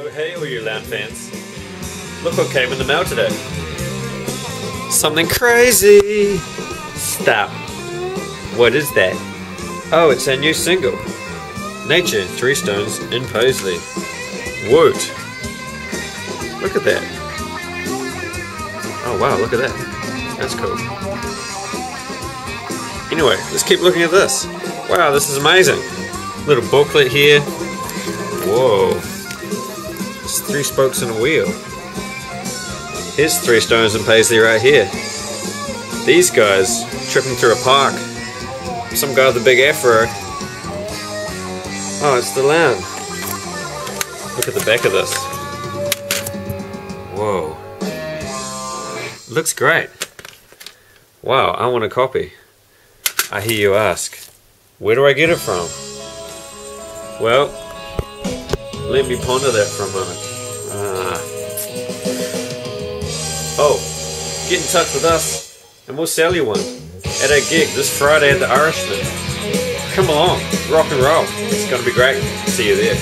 Oh hey all you Laon fans. Look what came in the mail today. Something crazy! Stop. What is that? Oh, it's our new single. Nature, Three Stones in Paisley. Woot! Look at that. Oh wow, look at that. That's cool. Anyway, let's keep looking at this. Wow, this is amazing. Little booklet here. Whoa. It's three spokes and a wheel. Here's three stones and paisley right here. These guys tripping through a park. Some guy with a big afro. Oh, it's the lamb. Look at the back of this. Whoa. Looks great. Wow, I want a copy. I hear you ask. Where do I get it from? Well, let me ponder that for a moment. Ah. Oh, get in touch with us and we'll sell you one at our gig this Friday at the Irishman. Come along, rock and roll. It's going to be great. See you there.